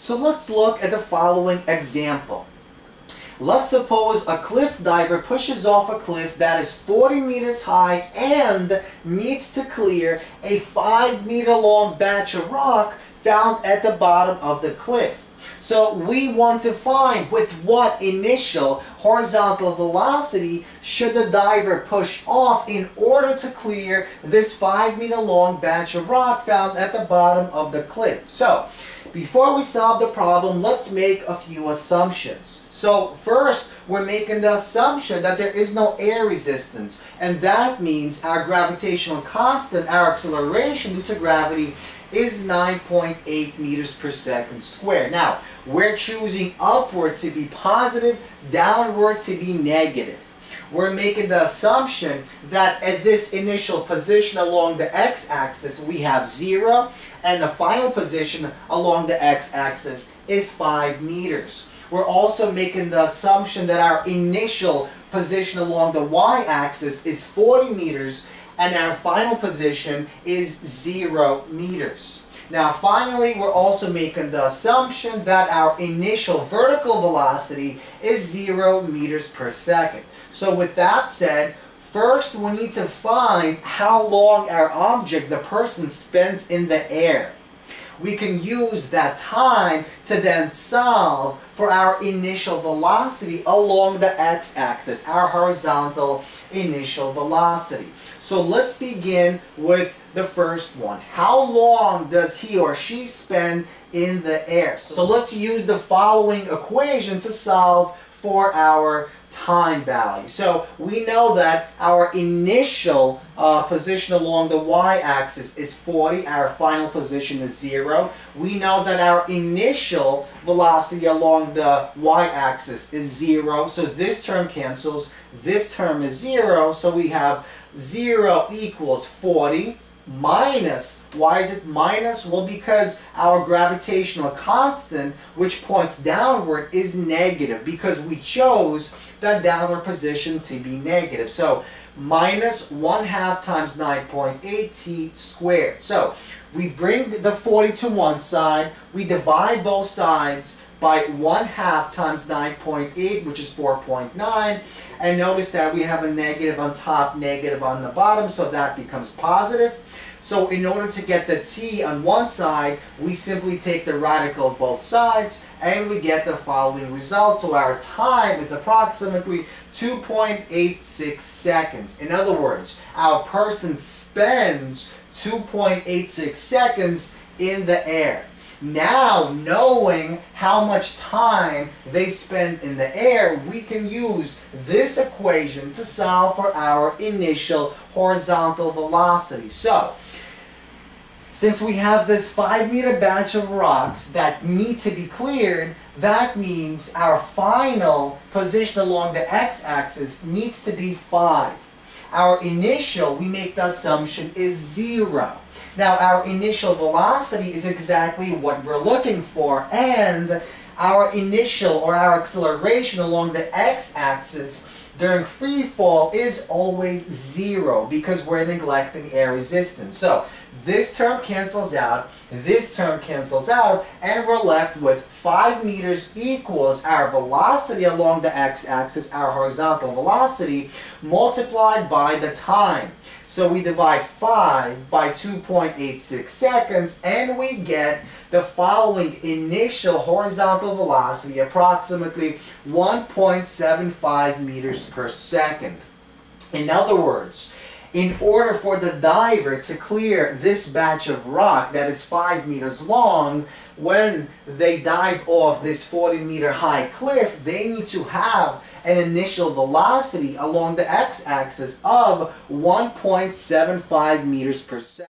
So let's look at the following example. Let's suppose a cliff diver pushes off a cliff that is 40 meters high and needs to clear a 5 meter long batch of rock found at the bottom of the cliff. So we want to find with what initial horizontal velocity should the diver push off in order to clear this 5 meter long batch of rock found at the bottom of the cliff. So before we solve the problem, let's make a few assumptions. So first, we're making the assumption that there is no air resistance, and that means our gravitational constant, our acceleration due to gravity, is 9.8 meters per second squared. Now, we're choosing upward to be positive, downward to be negative. We're making the assumption that at this initial position along the x-axis we have 0 and the final position along the x-axis is 5 meters. We're also making the assumption that our initial position along the y-axis is 40 meters and our final position is 0 meters. Now finally, we're also making the assumption that our initial vertical velocity is 0 meters per second. So with that said, first we need to find how long our object, the person, spends in the air. We can use that time to then solve for our initial velocity along the x-axis, our horizontal initial velocity. So let's begin with the first one. How long does he or she spend in the air? So let's use the following equation to solve for our time value. So we know that our initial uh, position along the y-axis is 40, our final position is 0. We know that our initial velocity along the y-axis is 0, so this term cancels, this term is 0, so we have 0 equals 40 minus, why is it minus? Well, because our gravitational constant, which points downward, is negative because we chose the downward position to be negative. So minus 1 half times 9.8 t squared. So we bring the 40 to one side, we divide both sides by 1 half times 9.8, which is 4.9. And notice that we have a negative on top, negative on the bottom, so that becomes positive. So in order to get the t on one side, we simply take the radical of both sides and we get the following result. So our time is approximately 2.86 seconds. In other words, our person spends 2.86 seconds in the air. Now, knowing how much time they spend in the air, we can use this equation to solve for our initial horizontal velocity. So, since we have this 5 meter batch of rocks that need to be cleared, that means our final position along the x-axis needs to be 5. Our initial, we make the assumption, is 0. Now our initial velocity is exactly what we're looking for and our initial or our acceleration along the x-axis during free fall is always zero because we're neglecting air resistance. So this term cancels out, this term cancels out, and we're left with 5 meters equals our velocity along the x-axis, our horizontal velocity, multiplied by the time. So we divide 5 by 2.86 seconds, and we get the following initial horizontal velocity, approximately 1.75 meters per second. In other words, in order for the diver to clear this batch of rock that is 5 meters long, when they dive off this 40 meter high cliff, they need to have an initial velocity along the x-axis of 1.75 meters per second.